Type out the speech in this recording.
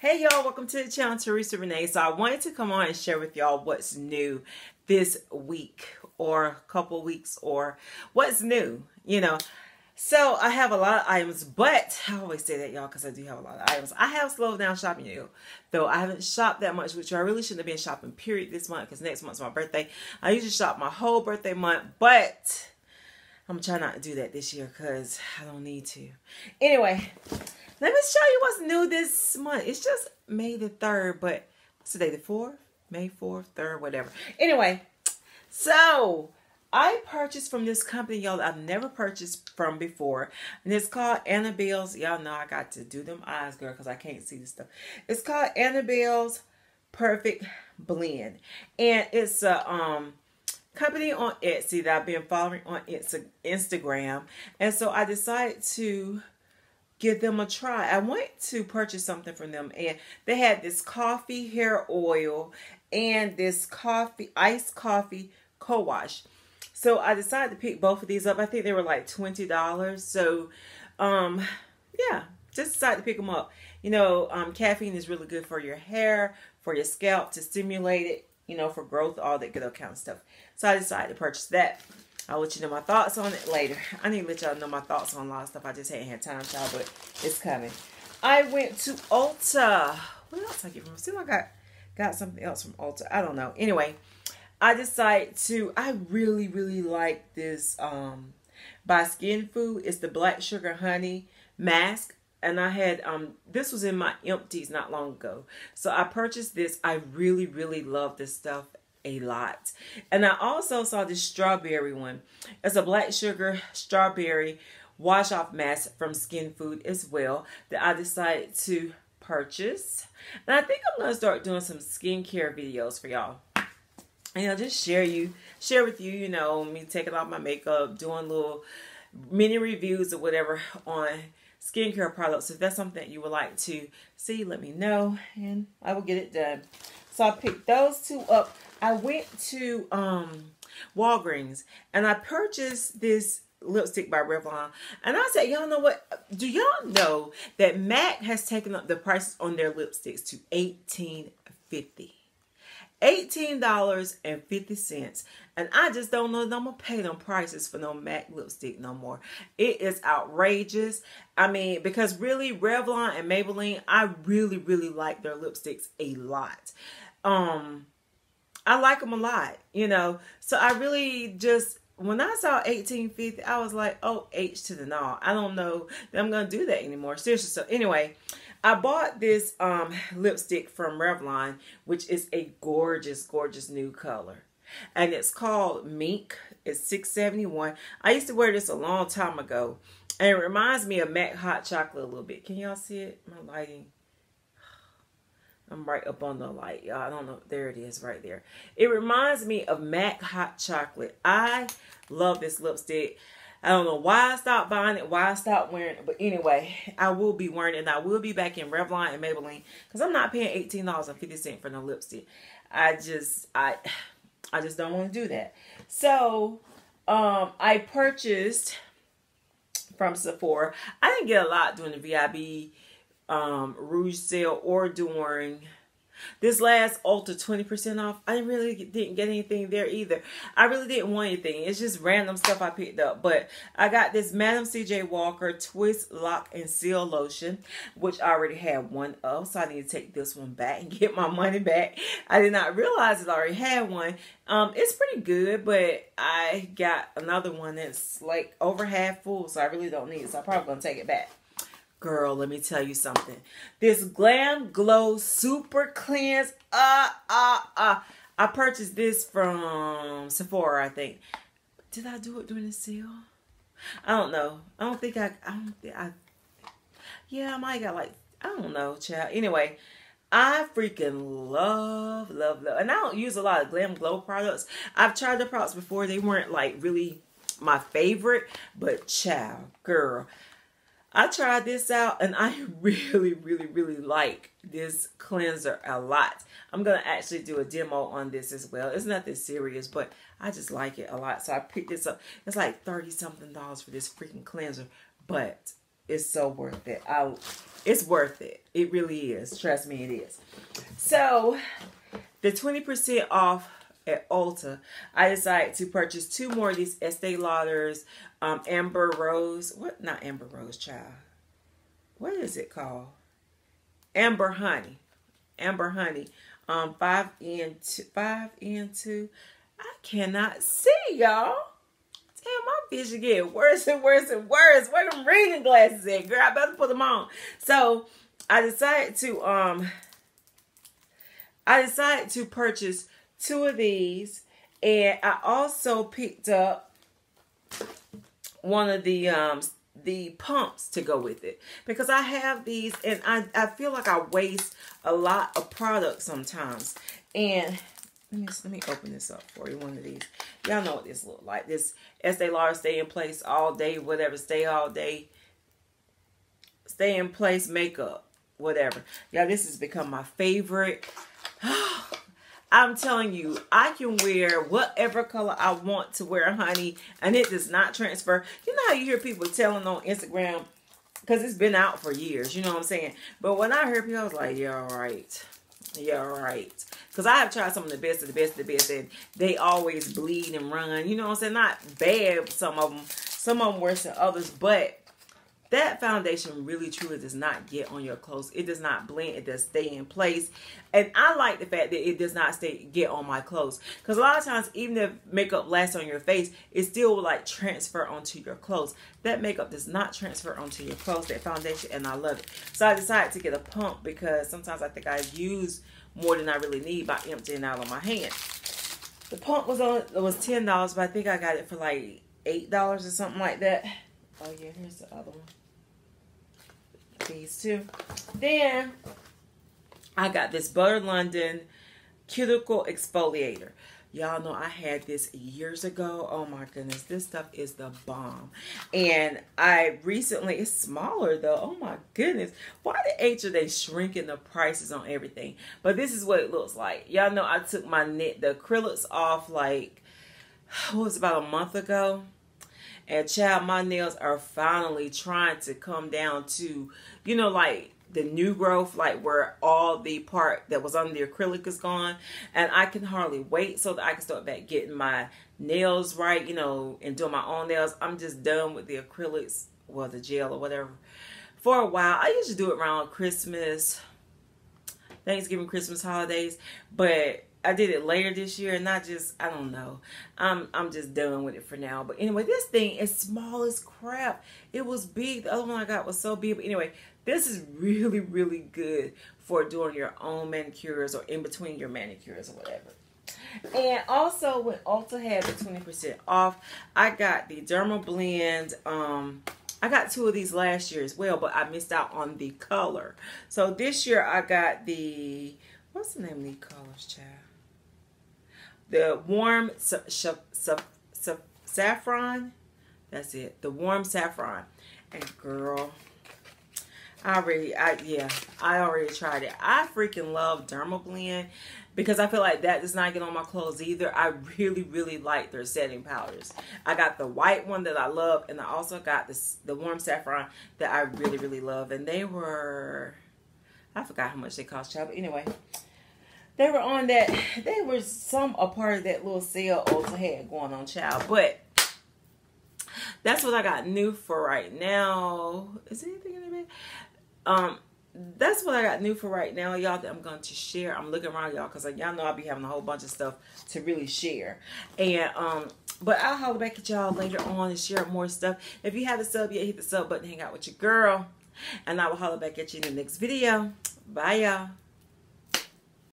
Hey y'all, welcome to the channel, Teresa Rene. So I wanted to come on and share with y'all what's new this week or a couple weeks or what's new, you know. So I have a lot of items, but I always say that y'all because I do have a lot of items. I have slowed down shopping, you though I haven't shopped that much, which I really shouldn't have been shopping period this month because next month's my birthday. I usually shop my whole birthday month, but I'm trying not to do that this year because I don't need to. Anyway, let me show you what's new this month. It's just May the 3rd, but what's today, the 4th? May 4th, 3rd, whatever. Anyway, so I purchased from this company, y'all, I've never purchased from before. And it's called Annabelle's. Y'all know I got to do them eyes, girl, because I can't see this stuff. It's called Annabelle's Perfect Blend. And it's a um company on Etsy that I've been following on Instagram. And so I decided to give them a try. I went to purchase something from them and they had this coffee hair oil and this coffee iced coffee co-wash. So I decided to pick both of these up. I think they were like $20. So um yeah, just decided to pick them up. You know, um, caffeine is really good for your hair, for your scalp to stimulate it, you know, for growth, all that good of stuff. So I decided to purchase that. I'll let you know my thoughts on it later. I need to let y'all know my thoughts on a lot of stuff. I just hadn't had time, y'all, but it's coming. I went to Ulta. What else I get from? See, I got got something else from Ulta. I don't know. Anyway, I decided to. I really, really like this um by Skin Food. It's the Black Sugar Honey mask and I had um this was in my empties not long ago. So I purchased this. I really really love this stuff a lot. And I also saw this strawberry one. It's a black sugar strawberry wash off mask from Skin Food as well that I decided to purchase. And I think I'm going to start doing some skincare videos for y'all. And I'll just share you, share with you, you know, me taking off my makeup, doing little mini reviews or whatever on skincare products. If that's something that you would like to see, let me know and I will get it done. So I picked those two up. I went to um, Walgreens and I purchased this lipstick by Revlon. And I said, y'all know what? Do y'all know that MAC has taken up the prices on their lipsticks to eighteen fifty? $18.50. And I just don't know that I'm going to pay them prices for no MAC lipstick no more. It is outrageous. I mean, because really, Revlon and Maybelline, I really, really like their lipsticks a lot. Um, I like them a lot, you know. So I really just when I saw 1850, I was like, oh, H to the no. I don't know that I'm going to do that anymore. Seriously. So anyway, I bought this um, lipstick from Revlon, which is a gorgeous, gorgeous new color. And it's called Mink. It's 671. I used to wear this a long time ago. And it reminds me of MAC Hot Chocolate a little bit. Can y'all see it? My lighting. I'm right up on the light, y'all. I don't know. There it is right there. It reminds me of MAC Hot Chocolate. I love this lipstick. I don't know why I stopped buying it, why I stopped wearing it. But anyway, I will be wearing it. And I will be back in Revlon and Maybelline. Because I'm not paying $18.50 for no lipstick. I just, I, I just don't want to do that. So, um, I purchased from Sephora. I didn't get a lot during the VIB um, Rouge sale or during this last Ulta 20% off, I really didn't get anything there either. I really didn't want anything. It's just random stuff I picked up. But I got this Madam C.J. Walker Twist Lock and Seal Lotion, which I already had one of. So I need to take this one back and get my money back. I did not realize I already had one. Um, it's pretty good, but I got another one that's like over half full. So I really don't need it. So I'm probably going to take it back. Girl, let me tell you something. This GlamGlow Super Cleanse. Uh, uh, uh. I purchased this from Sephora, I think. Did I do it during the sale? I don't know. I don't think I, I don't think I, yeah, I might got like, I don't know, child. Anyway, I freaking love, love, love. And I don't use a lot of GlamGlow products. I've tried the products before. They weren't like really my favorite, but child, girl, I tried this out and I really, really, really like this cleanser a lot. I'm going to actually do a demo on this as well. It's not this serious, but I just like it a lot. So I picked this up. It's like 30 something dollars for this freaking cleanser, but it's so worth it. I, it's worth it. It really is. Trust me, it is. So, the 20% off at Ulta, I decided to purchase two more of these Estee Lauders um, Amber Rose. What? Not Amber Rose, child. What is it called? Amber Honey. Amber Honey. Um, 5 and 2. 5 and 2. I cannot see, y'all. Damn, my vision getting worse and worse and worse. Where them reading glasses at? Girl, I better put them on. So, I decided to, um, I decided to purchase two of these. And I also picked up one of the um the pumps to go with it. Because I have these and I, I feel like I waste a lot of product sometimes. And let me let me open this up for you one of these. Y'all know what this look like. This Estee Lauder stay in place all day whatever stay all day. Stay in place makeup whatever. Y'all this has become my favorite I'm telling you, I can wear whatever color I want to wear, honey, and it does not transfer. You know how you hear people telling on Instagram, because it's been out for years, you know what I'm saying? But when I heard people, I was like, yeah, all right. Yeah, all right. Because I have tried some of the best of the best of the best, and they always bleed and run. You know what I'm saying? Not bad, some of them. Some of them worse than others, but that foundation really truly does not get on your clothes. It does not blend. It does stay in place. And I like the fact that it does not stay get on my clothes. Because a lot of times, even if makeup lasts on your face, it still will like transfer onto your clothes. That makeup does not transfer onto your clothes, that foundation, and I love it. So I decided to get a pump because sometimes I think I use more than I really need by emptying out on my hand. The pump was on it was ten dollars, but I think I got it for like eight dollars or something like that. Oh yeah, here's the other one these two. Then I got this Butter London cuticle exfoliator. Y'all know I had this years ago. Oh my goodness, this stuff is the bomb. And I recently, it's smaller though. Oh my goodness. Why the H are they shrinking the prices on everything? But this is what it looks like. Y'all know I took my knit, the acrylics off like, what was about a month ago. And child, my nails are finally trying to come down to, you know, like the new growth, like where all the part that was on the acrylic is gone. And I can hardly wait so that I can start back getting my nails right, you know, and doing my own nails. I'm just done with the acrylics, well, the gel or whatever, for a while. I used to do it around Christmas, Thanksgiving, Christmas, holidays. But I did it later this year and not just I don't know. I'm I'm just done with it for now. But anyway, this thing is small as crap. It was big. The other one I got was so big. But anyway, this is really, really good for doing your own manicures or in between your manicures or whatever. And also when Ulta had the 20% off, I got the Dermablend um I got two of these last year as well, but I missed out on the color. So this year I got the what's the name of these colors, child? The warm saffron. That's it. The warm saffron. And girl, I already, I yeah, I already tried it. I freaking love Dermablend because I feel like that does not get on my clothes either. I really, really like their setting powders. I got the white one that I love, and I also got this the warm saffron that I really, really love. And they were, I forgot how much they cost, child. But anyway, they were on that, they were some a part of that little sale Ulta had going on, child. But that's what I got new for right now. Is anything in there? Um, that's what I got new for right now, y'all, that I'm going to share. I'm looking around, y'all, because y'all know I'll be having a whole bunch of stuff to really share. And, um, but I'll holler back at y'all later on and share more stuff. If you haven't sub yet, hit the sub button, hang out with your girl. And I will holler back at you in the next video. Bye, y'all.